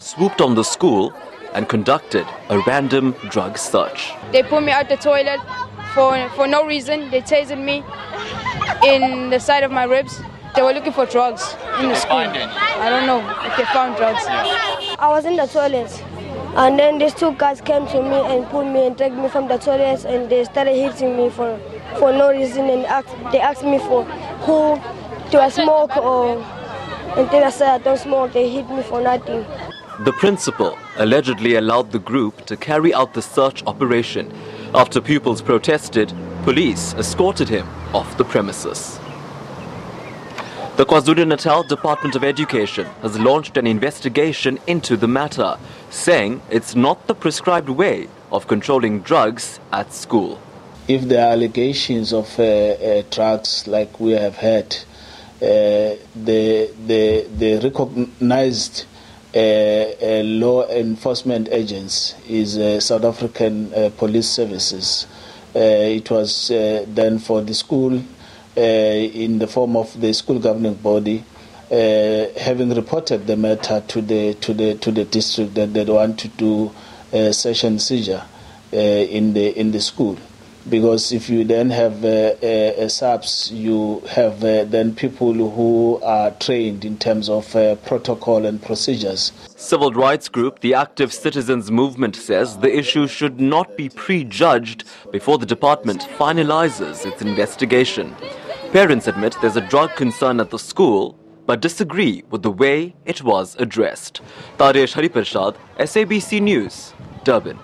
swooped on the school and conducted a random drug search. They put me out the toilet for, for no reason. They tased me in the side of my ribs. They were looking for drugs in the school. I don't know if they found drugs. I was in the toilet. And then these two guys came to me and pulled me and dragged me from the toilet and they started hitting me for, for no reason and asked, they asked me for who, do I smoke or and then I said I don't smoke, they hit me for nothing. The principal allegedly allowed the group to carry out the search operation. After pupils protested, police escorted him off the premises. The KwaZulu-Natal Department of Education has launched an investigation into the matter, saying it's not the prescribed way of controlling drugs at school. If there are allegations of uh, uh, drugs like we have had, uh, the, the, the recognized uh, uh, law enforcement agents is uh, South African Police Services. it was then for the school uh, in the form of the school governing body, uh, having reported the matter to the to the to the district that they want to do a session seizure uh, in the in the school because if you then have uh, a SAPS, you have uh, then people who are trained in terms of uh, protocol and procedures. Civil rights group The Active Citizens Movement says the issue should not be prejudged before the department finalizes its investigation. Parents admit there's a drug concern at the school but disagree with the way it was addressed. Taresh Hariprasad, SABC News, Durban.